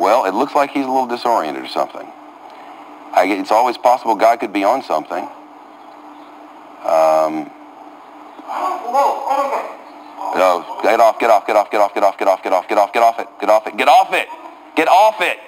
Well, it looks like he's a little disoriented or something. I, it's always possible God could be on something. Um, no, get off, get off, get off, get off, get off, get off, get off, get off, get off it, get off it, get off it, get off it.